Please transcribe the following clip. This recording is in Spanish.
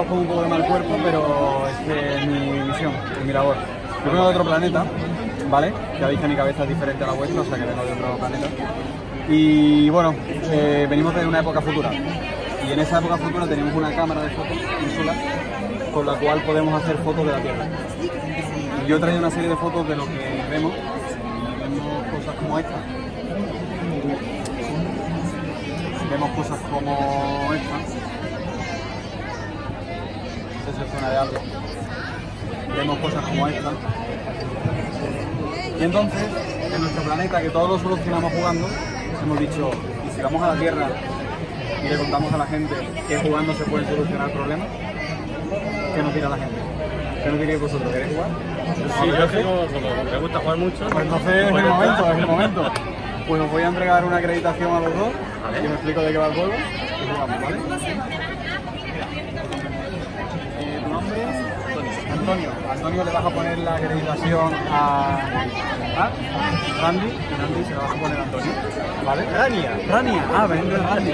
os pongo un poco de mal cuerpo, pero es mi misión, es mi labor. Yo vengo de otro planeta, ¿vale? Ya veis que mi cabeza es diferente a la vuestra, o sea que vengo de otro planeta. Y bueno, eh, venimos de una época futura. Y en esa época futura tenemos una cámara de fotos insular con la cual podemos hacer fotos de la Tierra. Yo he traído una serie de fotos de lo que vemos. Vemos cosas como esta. Vemos cosas como esta. Suena de algo. Vemos cosas como esta. Y entonces, en nuestro planeta, que todos lo solucionamos jugando, hemos dicho, ¿y si vamos a la Tierra y le contamos a la gente que jugando se pueden solucionar problemas? ¿Qué nos dirá la gente? ¿Qué nos diréis vosotros? ¿Queréis jugar? Sí, yo tengo, como me gusta jugar mucho. Pues entonces es el momento, es el momento. Pues os voy a entregar una acreditación a los dos y os explico de qué va el juego y jugamos, ¿vale? Eh, ¿Tu nombre es? Antonio. Antonio le vas a poner la acreditación a, a Randy y Randy se la vas a poner a Antonio, ¿vale? Rania. Rania. Ah, venga, Randy.